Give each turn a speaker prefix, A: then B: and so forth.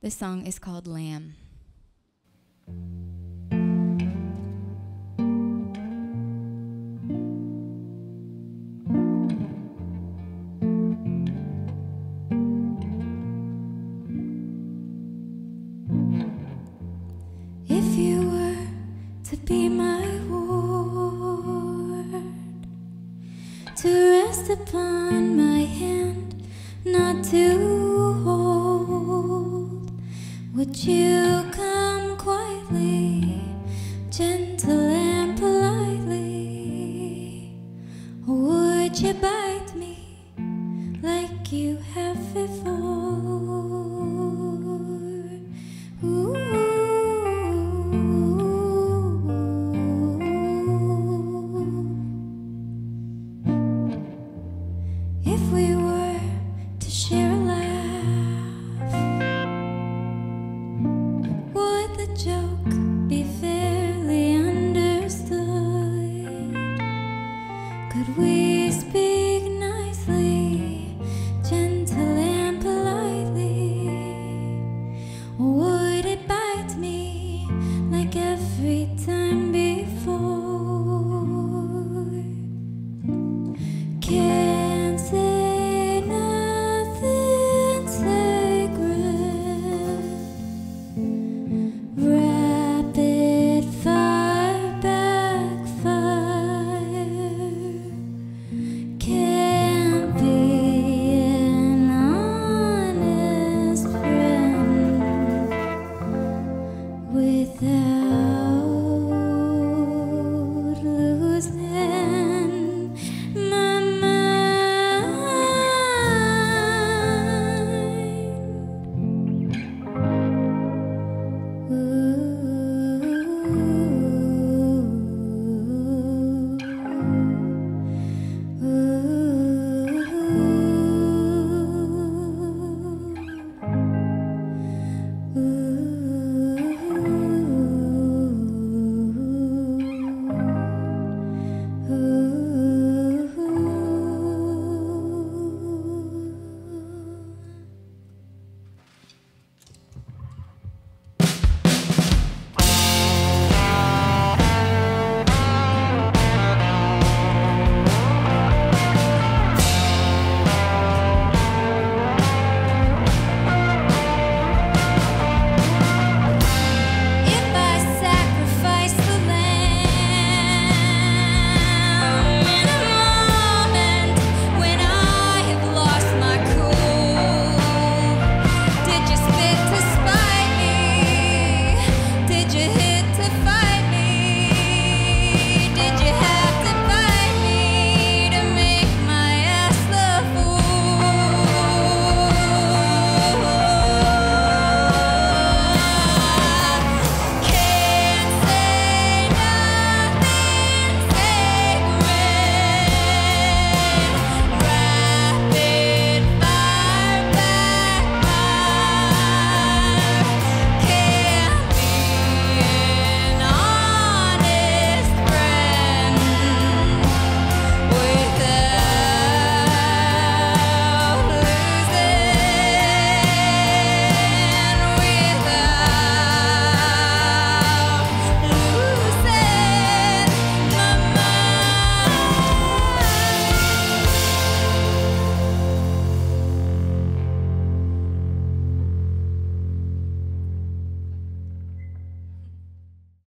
A: The song is called Lamb.
B: If you were to be my ward, to rest upon my hand, not to hold, would you come quietly, gentle and politely, or would you bite me like you have before? If we joke be fairly understood? Could we speak? Ooh.